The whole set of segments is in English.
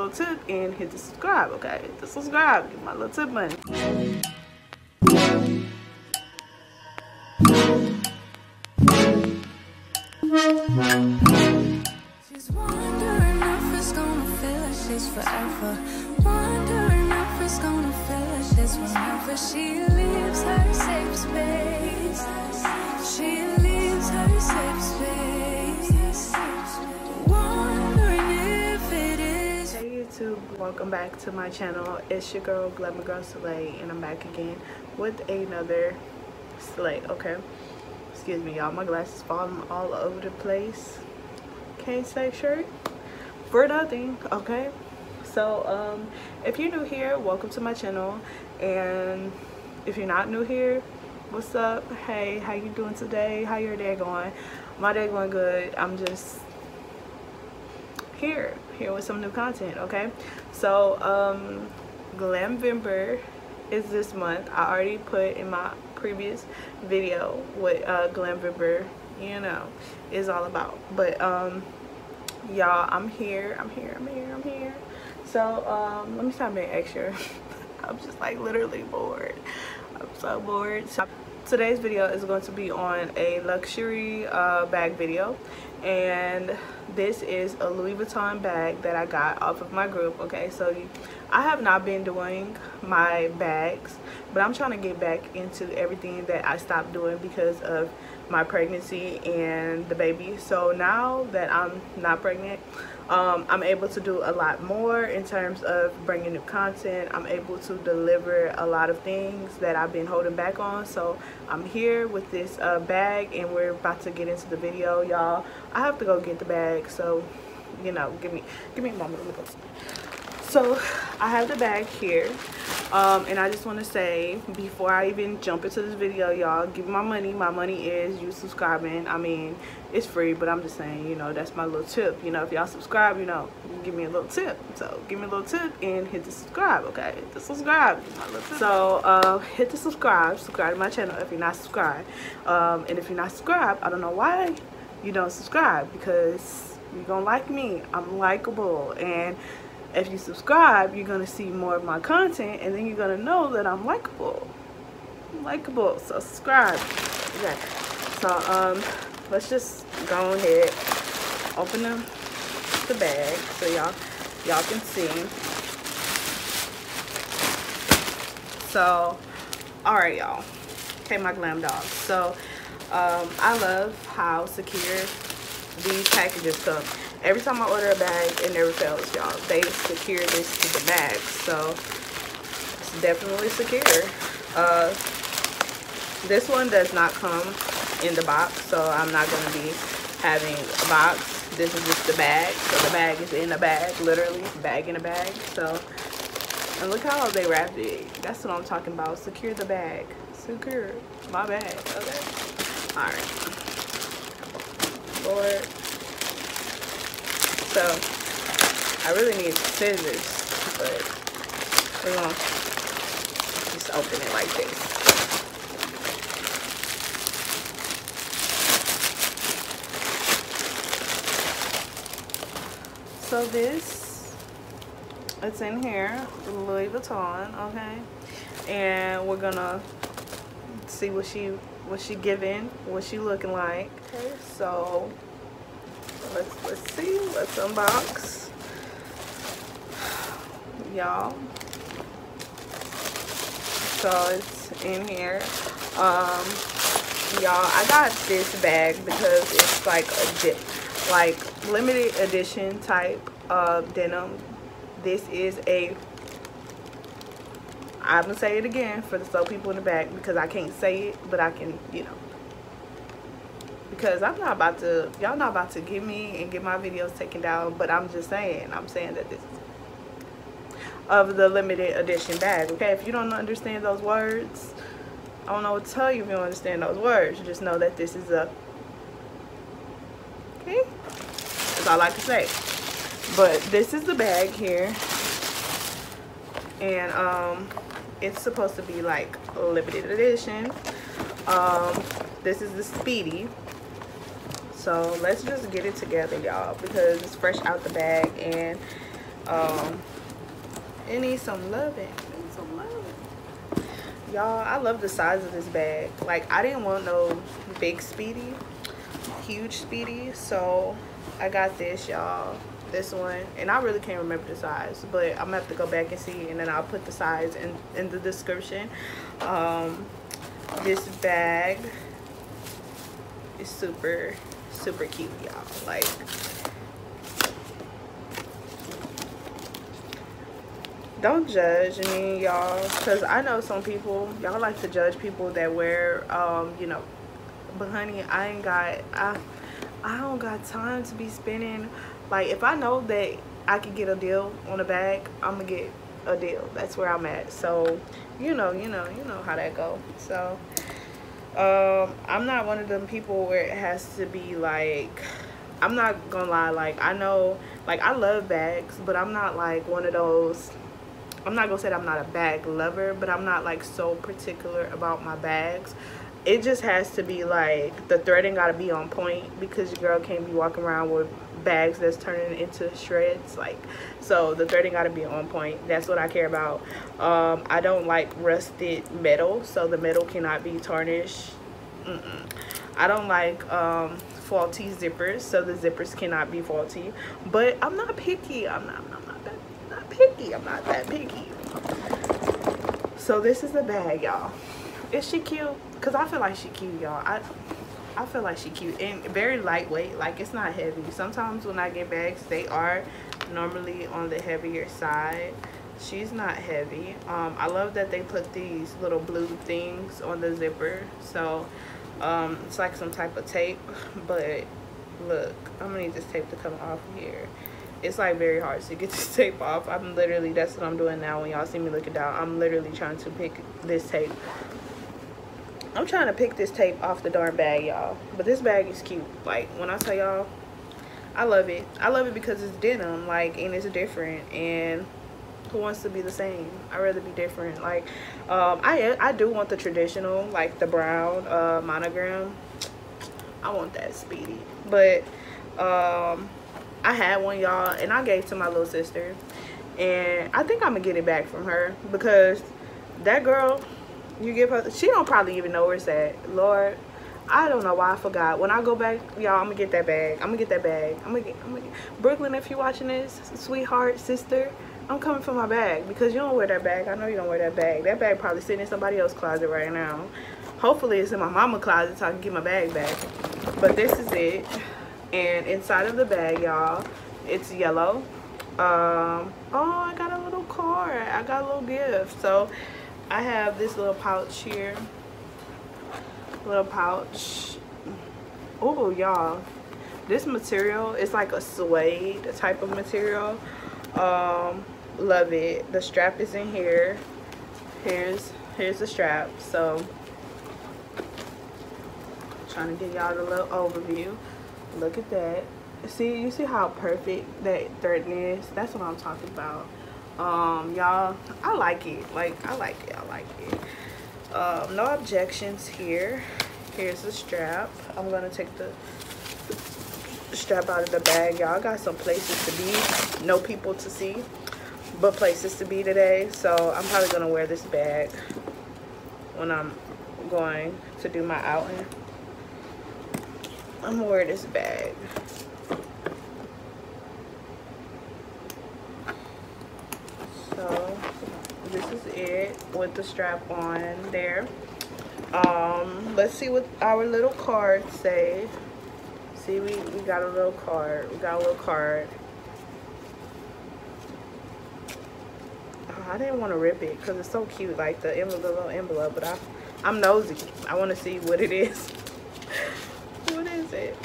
little tip and hit the subscribe, okay? Hit the subscribe, get my little tip money. She's wondering if it's gonna forever. Wondering if it's gonna whenever she leaves her safe space. She leaves her safe space. Welcome back to my channel. It's your girl Glamour Girl Slay and I'm back again with another slay, okay? Excuse me y'all, my glasses falling all over the place. Can't say shirt for nothing, okay? So um if you're new here, welcome to my channel and if you're not new here, what's up? Hey, how you doing today? How your day going? My day going good. I'm just here here with some new content okay? So um glamvember is this month. I already put in my previous video what uh glamvember you know is all about. But um y'all i'm here i'm here i'm here i'm here. So um let me stop being extra. I'm just like literally bored. I'm so bored. So today's video is going to be on a luxury uh, bag video. And this is a Louis Vuitton bag that I got off of my group okay? So I have not been doing my bags but I'm trying to get back into everything that I stopped doing because of my pregnancy and the baby so now that I'm not pregnant um, I'm able to do a lot more in terms of bringing new content. I'm able to deliver a lot of things that I've been holding back on. So I'm here with this uh, bag and we're about to get into the video, y'all. I have to go get the bag, so you know, give me, give me a moment. So I have the bag here um, and I just want to say before I even jump into this video y'all give me my money. My money is you subscribing. I mean it's free but I'm just saying you know that's my little tip. You know if y'all subscribe you know give me a little tip. So give me a little tip and hit the subscribe okay? Hit the subscribe. So uh, hit the subscribe. Subscribe to my channel if you're not subscribed. Um, and if you're not subscribed I don't know why you don't subscribe because you're gonna like me. I'm likable. And if you subscribe you're gonna see more of my content and then you're gonna know that I'm likable. Likable. So subscribe. Okay so um let's just go ahead open the, the bag so y'all y'all can see. So all right y'all. Okay my glam dog so um i love how secure these packages come every time I order a bag, it never fails, y'all. They secure this to the bag, so it's definitely secure. Uh, this one does not come in the box, so I'm not going to be having a box. This is just the bag, so the bag is in a bag, literally, bag in a bag. So, and look how they wrapped it. That's what I'm talking about. Secure the bag. Secure my bag, okay? All right. Lord. So I really need scissors, but we're gonna just open it like this. So this, it's in here, Louis Vuitton, okay? And we're gonna see what she what she giving, what she looking like. Okay, so let's let's see. Let's unbox. Y'all. So it's in here. Um y'all i got this bag because it's like a dip like limited edition type of denim. This is a i'm gonna say it again for the slow people in the back because i can't say it but i can you know because I'm not about to, y'all not about to give me and get my videos taken down, but I'm just saying, I'm saying that this is of the limited edition bag, okay? If you don't understand those words, I don't know what to tell you if you don't understand those words. Just know that this is a, okay? That's all I to say. But this is the bag here. And um, it's supposed to be like limited edition. Um, this is the Speedy so let's just get it together y'all because it's fresh out the bag and Um, it needs some loving. Needs some loving. Y'all, I love the size of this bag. Like, I didn't want no big speedy, huge speedy. So, I got this, y'all. This one. And I really can't remember the size. But I'm to have to go back and see. And then I'll put the size in, in the description. Um, this bag is super, super cute, y'all. Like, don't judge me y'all because i know some people y'all like to judge people that wear um you know but honey i ain't got i i don't got time to be spending like if i know that i could get a deal on a bag i'm gonna get a deal. That's where i'm at. So you know you know you know how that go. So um i'm not one of them people where it has to be like i'm not gonna lie like i know like i love bags but i'm not like one of those I'm not gonna say I'm not a bag lover, but I'm not like so particular about my bags. It just has to be like the threading gotta be on point because your girl can't be walking around with bags that's turning into shreds like so the threading got to be on point that's what i care about um, i don't like rusted metal so the metal cannot be tarnished mm -mm. i don't like um, faulty zippers so the zippers cannot be faulty but i'm not picky i'm not, I'm not that picky. I'm not that picky. So this is the bag, y'all. Is she cute? Cause I feel like she cute, y'all. I I feel like she cute and very lightweight. Like it's not heavy. Sometimes when I get bags, they are normally on the heavier side. She's not heavy. Um, I love that they put these little blue things on the zipper. So um, it's like some type of tape. But look, I'm gonna need this tape to come off here it's like very hard to get this tape off i'm literally that's what i'm doing now when y'all see me looking down i'm literally trying to pick this tape i'm trying to pick this tape off the darn bag y'all. But this bag is cute. Like when i tell y'all i love it. I love it because it's denim like and it's different. And who wants to be the same? I'd rather be different. Like um i i do want the traditional like the brown uh monogram. I want that speedy. But um I had one y'all and I gave to my little sister. And I think I'm gonna get it back from her because that girl you give her she don't probably even know where it's at. Lord I don't know why I forgot. When I go back y'all I'm gonna get that bag. I'm gonna get that bag. I'm gonna get, I'm gonna get. Brooklyn if you're watching this sweetheart sister I'm coming for my bag because you don't wear that bag. I know you don't wear that bag. That bag probably sitting in somebody else's closet right now. Hopefully it's in my mama closet so I can get my bag back. But this is it. And inside of the bag y'all it's yellow. Um oh i got a little card. I got a little gift. So i have this little pouch here. Little pouch. Oh y'all. This material is like a suede type of material. Um love it. The strap is in here. Here's here's the strap. So trying to give y'all a little overview. Look at that. See you see how perfect that threading is? That's what i'm talking about um y'all i like it. Like i like it. I like it. Um no objections here. Here's the strap. I'm gonna take the strap out of the bag. Y'all got some places to be. No people to see but places to be today. So i'm probably gonna wear this bag when i'm going to do my outing. I'm gonna wear this bag. So this is it with the strap on there. Um, let's see what our little cards say. See, we, we got a little card. We got a little card. I didn't want to rip it because it's so cute, like the, the little envelope, but I, I'm nosy. I want to see what it is. it.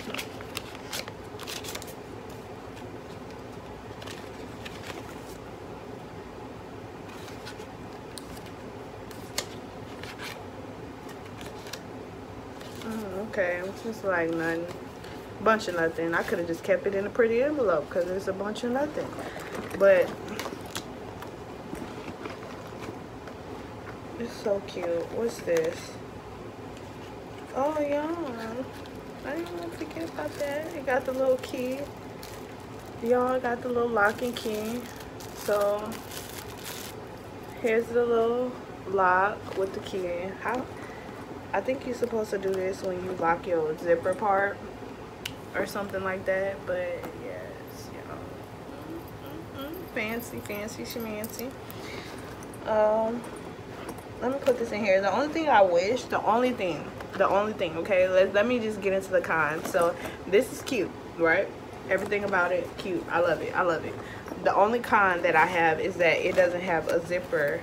Mm, okay, it's just like nothing. Bunch of nothing. I could have just kept it in a pretty envelope because it's a bunch of nothing. But it's so cute. What's this? Oh, yeah. I didn't to forget about that. It got the little key. Y'all got the little lock and key. so here's the little lock with the key how i think you're supposed to do this when you lock your zipper part or something like that but yes you know. Mm -hmm. fancy fancy schmancy. Um let me put this in here. The only thing i wish the only thing the only thing okay? Let, let me just get into the cons so this is cute right? Everything about it cute. I love it. I love it. The only con that i have is that it doesn't have a zipper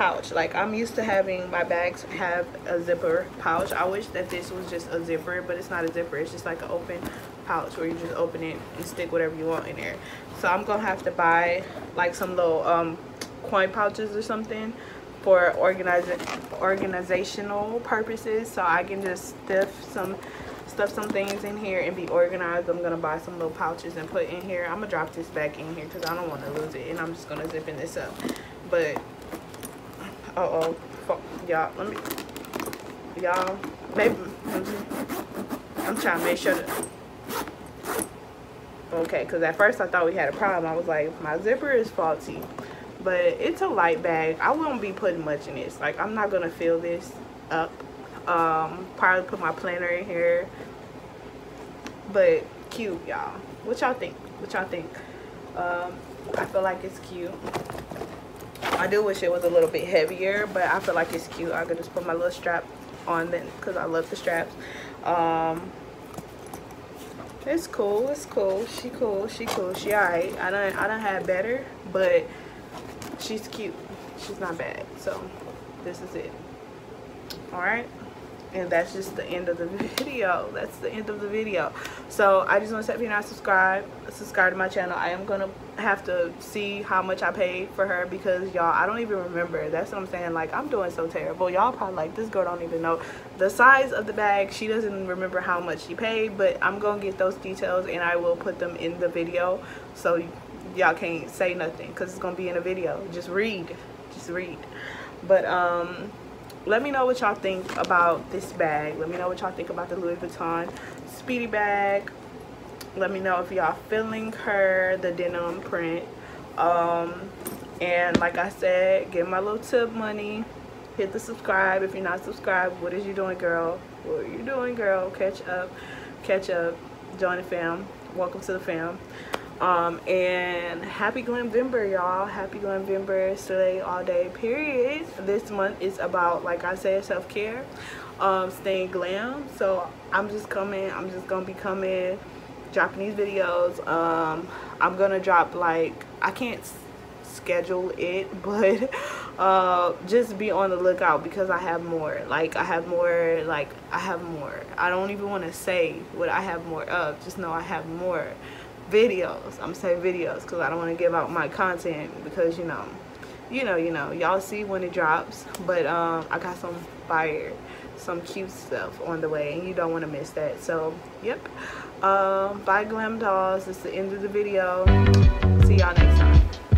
pouch. Like i'm used to having my bags have a zipper pouch. I wish that this was just a zipper but it's not a zipper. It's just like an open pouch where you just open it and stick whatever you want in there. So i'm gonna have to buy like some little um coin pouches or something for organizing organizational purposes. So I can just stuff some stuff some things in here and be organized. I'm gonna buy some little pouches and put in here. I'm gonna drop this back in here because I don't want to lose it and I'm just gonna zip in this up. But uh oh y'all let me y'all maybe I'm trying to make sure that okay because at first I thought we had a problem. I was like my zipper is faulty. But it's a light bag. I won't be putting much in this. Like i'm not gonna fill this up. Um probably put my planner in here. But cute y'all. What y'all think? What y'all think? Um i feel like it's cute i do wish it was a little bit heavier but i feel like it's cute. I could just put my little strap on then because i love the straps. Um it's cool it's cool. She cool she cool. She all right i don't i don't have better but she's cute. She's not bad. So this is it. All right and that's just the end of the video. That's the end of the video. So i just want to say if you're not subscribed subscribe to my channel. I am gonna have to see how much i paid for her because y'all i don't even remember. That's what i'm saying. Like i'm doing so terrible. Y'all probably like this girl don't even know the size of the bag. She doesn't remember how much she paid but i'm gonna get those details and i will put them in the video. So y'all can't say nothing because it's gonna be in a video. Just read. Just read. But um let me know what y'all think about this bag. Let me know what y'all think about the louis vuitton speedy bag. Let me know if y'all feeling her the denim print. Um and like i said get my little tip money. Hit the subscribe. If you're not subscribed what is you doing girl? What are you doing girl? Catch up. Catch up. Join the fam. Welcome to the fam um and happy glamvember y'all. Happy glamvember today all day period. This month is about like i said self-care um staying glam. So i'm just coming i'm just gonna be coming dropping these videos. Um i'm gonna drop like i can't schedule it but uh just be on the lookout because i have more. Like i have more like i have more. I don't even want to say what i have more of just know i have more videos. I'm saying videos because i don't want to give out my content because you know you know you know y'all see when it drops but um i got some fire some cute stuff on the way and you don't want to miss that. So yep. Um bye glam dolls. It's the end of the video. See y'all next time